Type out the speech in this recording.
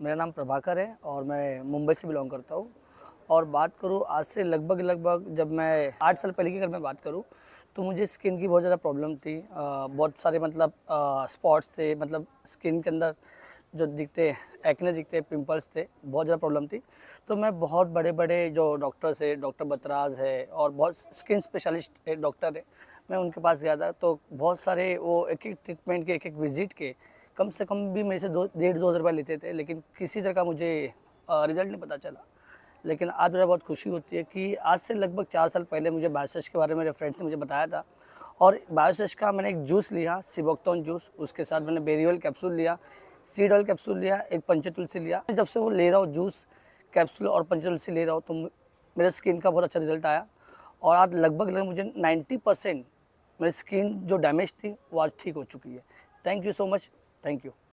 मेरा नाम प्रभाकर है और मैं मुंबई से बिलोंग करता हूँ। और बात करूँ आज से लगभग लगभग जब मैं आठ साल पहले की अगर मैं बात करूँ तो मुझे स्किन की बहुत ज़्यादा प्रॉब्लम थी। अ, बहुत सारे मतलब स्पॉट्स थे मतलब स्किन के अंदर जो दिखते एक्ने दिखते पिंपल्स थे बहुत ज़्यादा प्रॉब्लम थी। तो मैं बहुत बड़े बड़े जो डॉक्टर्स है डॉक्टर बतराज है और बहुत स्किन स्पेशलिस्ट डॉक्टर है मैं उनके पास गया था। तो बहुत सारे वो एक एक ट्रीटमेंट के एक एक विज़िट के कम से कम भी मेरे से दो, डेढ़ दो हज़ार रुपये लेते थे, लेकिन किसी तरह का मुझे रिज़ल्ट नहीं पता चला। लेकिन आज मुझे बहुत खुशी होती है कि आज से लगभग चार साल पहले मुझे बायोसेस के बारे में मेरे फ्रेंड्स ने मुझे बताया था। और बायोसेस का मैंने एक जूस लिया सिबोक्टोन जूस उसके साथ मैंने बेरी ऑयल कैप्सूल लिया सीड ऑयल कैप्सूल लिया, एक पंचतुलसी लिया। जब से वो ले रहा हूँ जूस कैप्सूल और पंचतुलसी ले रहा हूँ तो मेरे स्किन का बहुत अच्छा रिज़ल्ट आया। और आज लगभग लगभग मुझे 90 परसेंट मेरी स्किन जो डैमेज थी, वो आज ठीक हो चुकी है। Thank you so much thank you